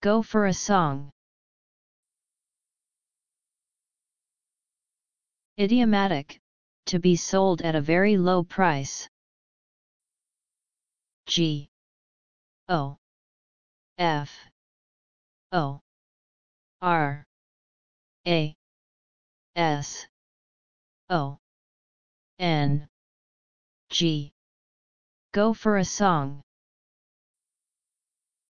Go for a song. Idiomatic, to be sold at a very low price. G. O. F. O. R. A. S. O. N. G. Go for a song.